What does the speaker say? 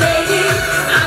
Lady